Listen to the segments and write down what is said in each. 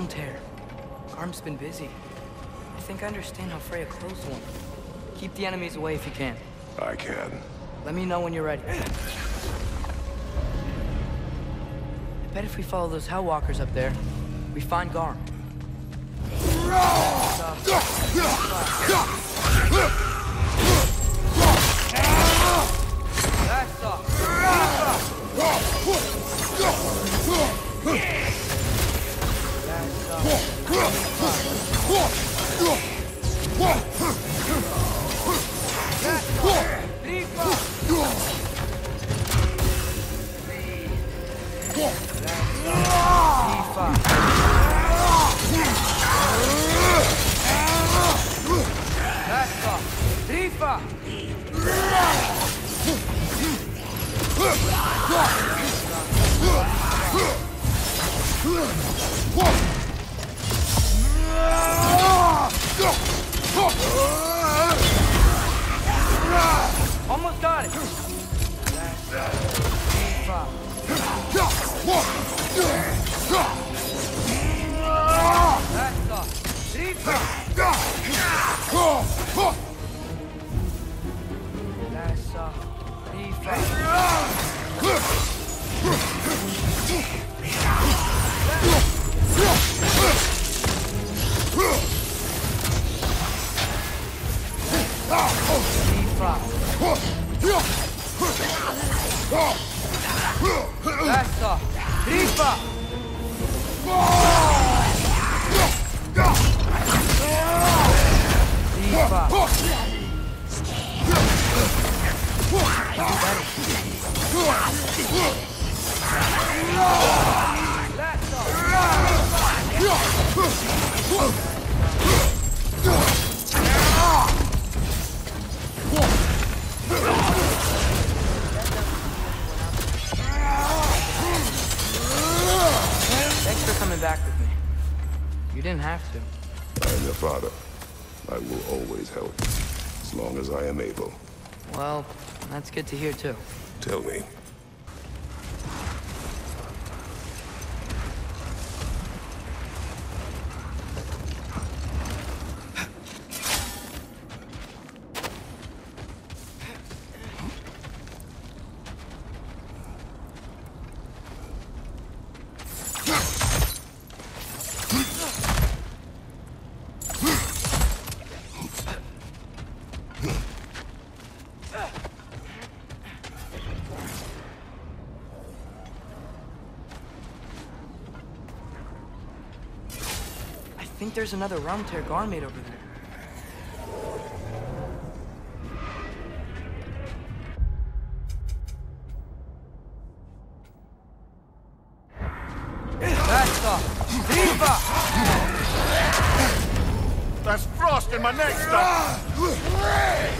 realm tear. Garm's been busy. I think I understand how Freya closed one. Keep the enemies away if you can. I can. Let me know when you're ready. I bet if we follow those Hel-Walkers up there, we find Garm. Rifa! Almost got it. That's up. Rifa! Rifa. Father. I will always help. As long as I am able. Well, that's good to hear too. Tell me. Think there's another realm tear Garm made over there. That's frost in my neck stuff.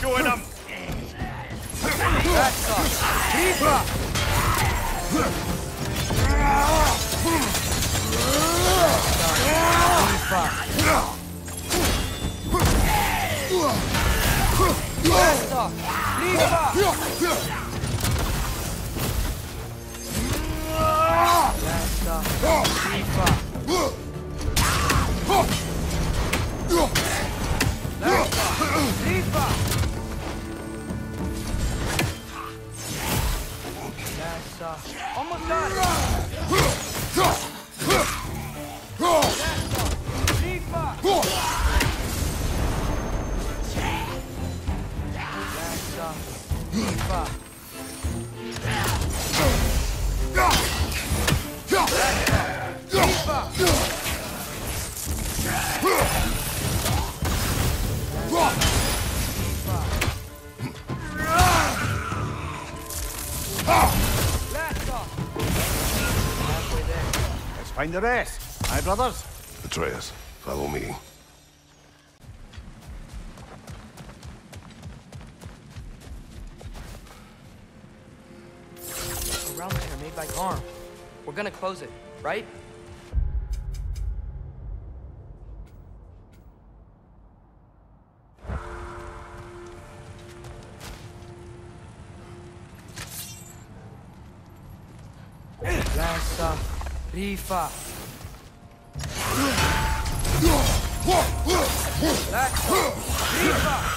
join them. Basta! Riva! Basta! Riva! Basta! Riva! Basta! Almost got it! Basta! Find the rest. Aye, brothers? Atreus, follow me. A realm tear made by Garm. We're gonna close it, right? Lassa, Rifa. Lassa, Rifa.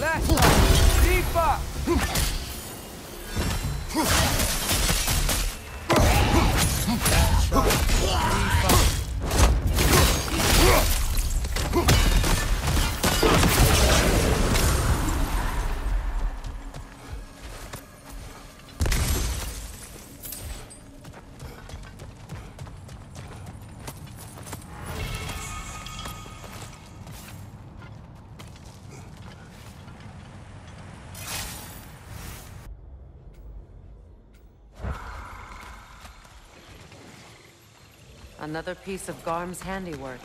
Lassa, Rifa. Another piece of Garm's handiwork.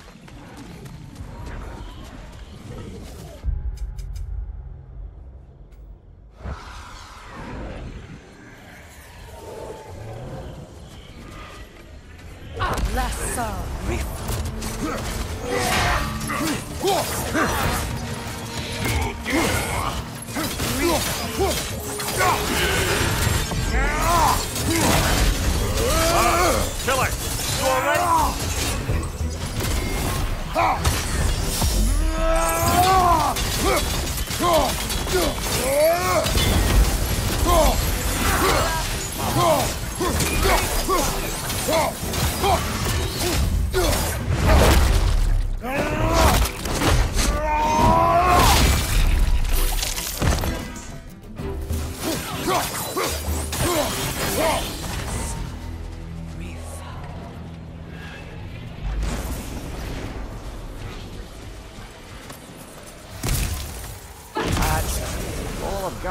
Ah, Lassa Kill! You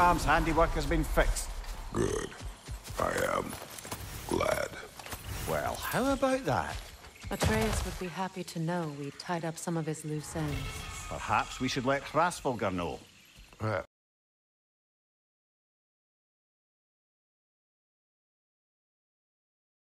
All handiwork has been fixed. Good. I am glad. Well, how about that? Atreus would be happy to know we tied up some of his loose ends. Perhaps we should let Hræsvelgr know. Uh,